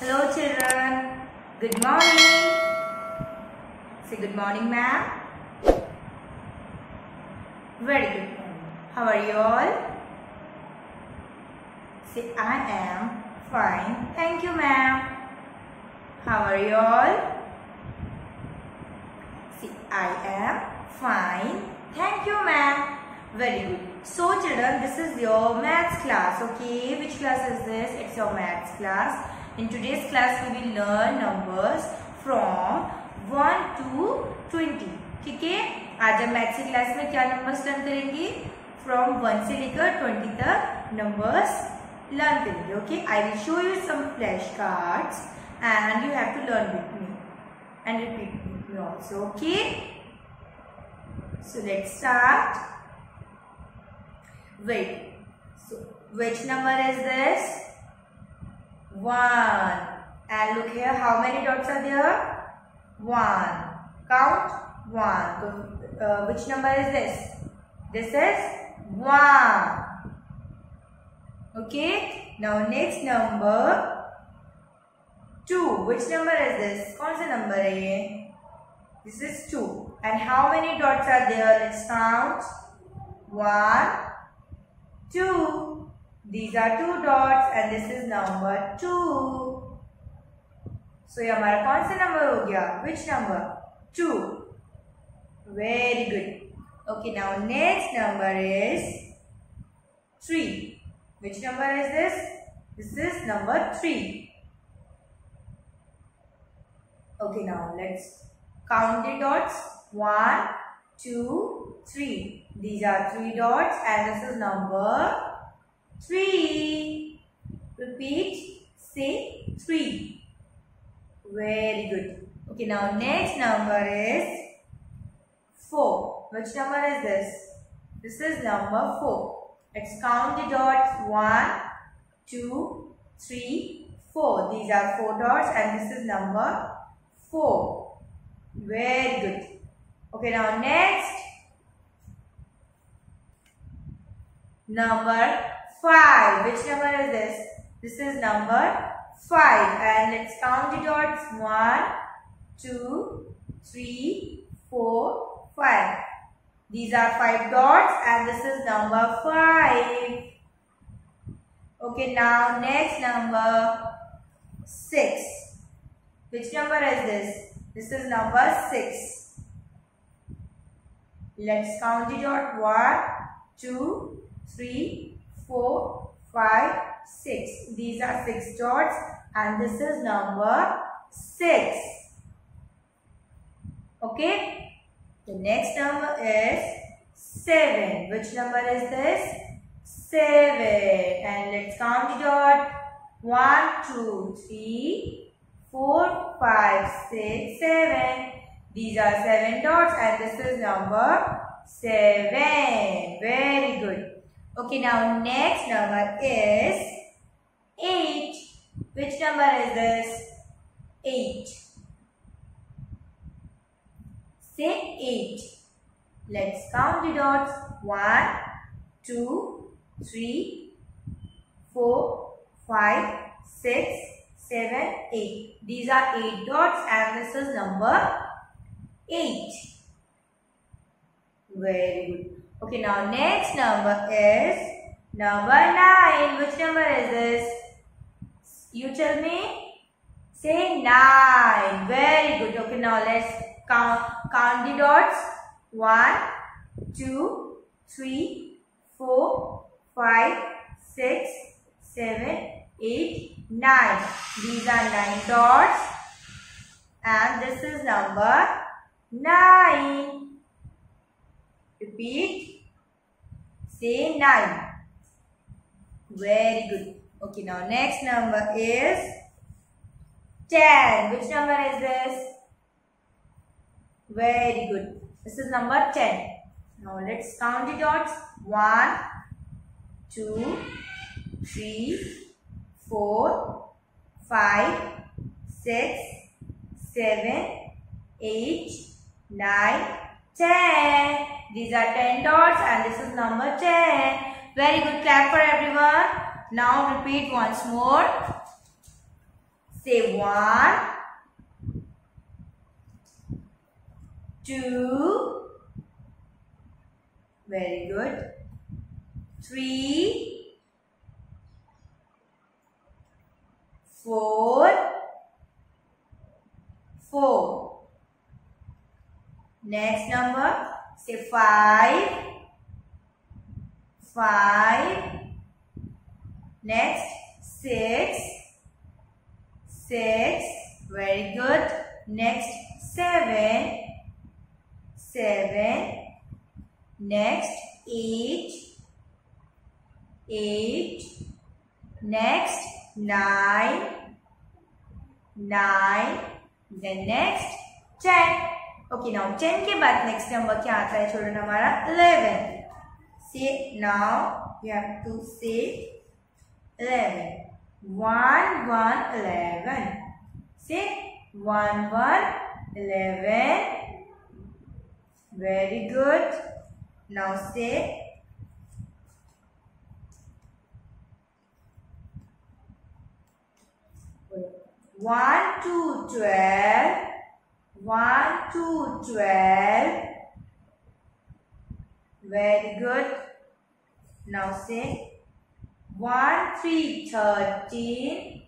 Hello children. Good morning. Say good morning ma'am. Very good morning. How are you all? Say I am fine. Thank you ma'am. How are you all? Say I am fine. Thank you ma'am. Very good. So children, this is your maths class. Okay, which class is this? It's your maths class. In today's class, we will learn numbers from 1 to 20. ठीक है आज हम maths की class में क्या numbers learn करेंगे from 1 से लेकर 20 तक नंबर्स लर्न करेंगे okay I will show you some flash cards and you have to learn with me and repeat with me also okay so let's start Wait. So, which number is this? 1. And look here, how many dots are there? 1. Count 1. So, uh, which number is this? This is 1. Okay. Now, next number 2. Which number is this? कौन सा number है ये? This is 2. And how many dots are there? Let's count. 1, 2. These are two dots and this is number 2. So ये हमारा कौन सा number हो गया? Which number? 2. Very good. Okay, now next number is 3. Which number is this? This is number 3. Okay, now let's count the dots. 1, 2, 3. These are 3 dots and this is number 3. Repeat. Say 3. Very good. Okay, now next number is 4. Which number is this? This is number 4. Let's count the dots. 1, 2, 3, 4. These are 4 dots and this is number 4. Very good. Okay, now next. Number 5. Which number is this? This is number 5. And let's count the dots. 1, 2, 3, 4, 5. These are 5 dots and this is number 5. Okay, now next number 6. Which number is this? This is number 6. Let's count the dot. 1, 2, 3, 4, 5, 6. These are 6 dots and this is number 6. Okay. The next number is 7. Which number is this? 7. And let's count the dot. 1, 2, 3, 4, 5, 6, 7. These are 7 dots and this is number 7. Very good. Okay, now next number is 8. Which number is this? 8. Say 8. Let's count the dots. 1, 2, 3, 4, 5, 6, 7, 8. These are 8 dots and this is number 8. Very good. Okay, now next number is number 9. Which number is this? You tell me. Say 9. Very good. Okay, now let's count, count the dots. 1, 2, 3, 4, 5, 6, 7, 8, 9. These are 9 dots. And this is number 9. Repeat. Say 9. Very good. Okay, now next number is 10. Which number is this? Very good. This is number 10. Now let's count the dots. 1, 2, 3, 4, 5, 6, 7, 8, 9, 10. These are 10 dots and this is number 10. Very good. Clap for everyone. Now repeat once more. Say one, two, very good, three, four, four. Next number, say five, five. Next, six, six. Very good. Next, seven, seven. Next, eight, eight. Next, nine, nine. The next, ten. Okay now ten के बाद next number क्या आता है छोड़ो हमारा eleven से now you have to say eleven one one eleven say one one eleven very good now say one two twelve One two twelve. Very good. Now say one three thirteen.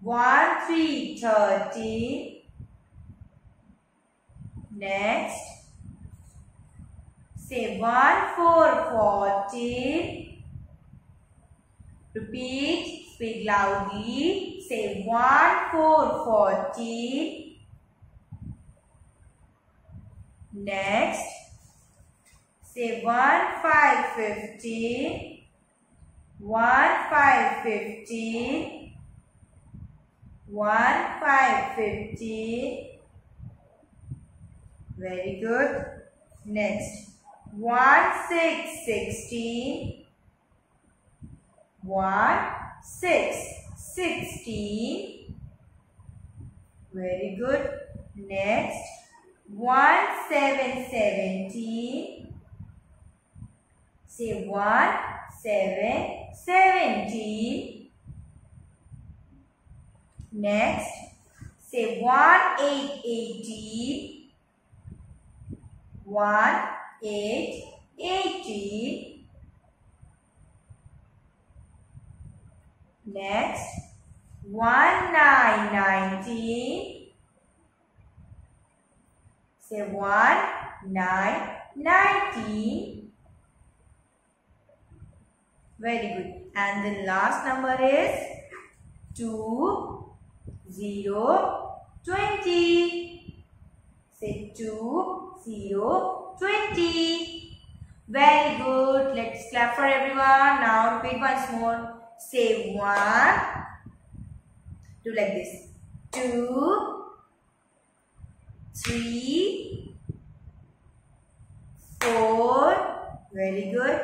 One three thirteen. Next. Say one four fourteen. Repeat. Speak loudly. Say one four fourteen. Next. Say one five fifteen. One five fifteen. One five fifteen. Very good. Next. One six sixteen. One six sixteen. Very good. Next. One seven seventeen. Say one seven seventeen. Next. Say one eight eighteen. One eight Next. One nine nineteen. Say one nine nineteen. Very good. And the last number is two zero twenty. Say two zero twenty. Very good. Let's clap for everyone. Now repeat once more. Say one. Do like this. Two. Three. Four. Very good.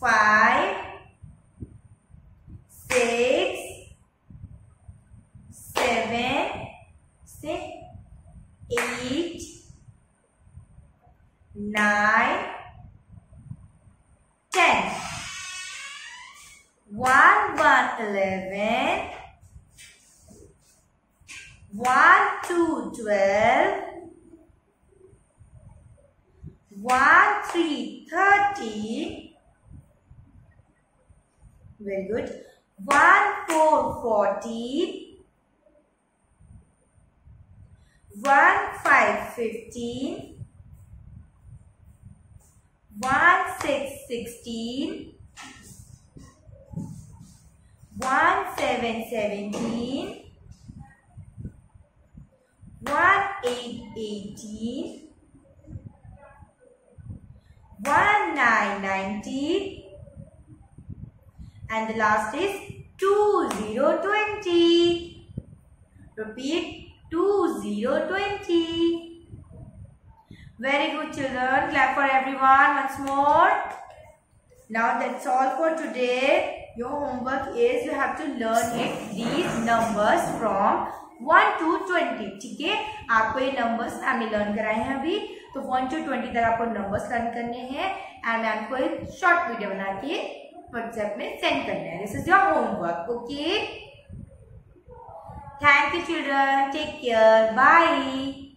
Five. Six. Seven. Six. Eight. Nine. Ten. One, one, eleven. One, two, twelve. One, three, thirteen. Very good. One, four, fourteen. One, five, fifteen. One, six, sixteen. One, seven, seventeen. One, eight, eighteen. One, nine, nineteen. And the last is two, zero, twenty. Repeat two, zero, twenty. Very good children. Clap for everyone once more. Now that's all for today. Your homework is you have to learn it these numbers from 1 to 20. ठीक है आपको ये numbers ने learn कराए हैं अभी तो 1 to 20 तक आपको numbers लर्न करने हैं एंड मैम को एक शॉर्ट वीडियो बना के व्हाट्सएप में सेंड करना है this is your homework okay Thank you children. Take care. Bye.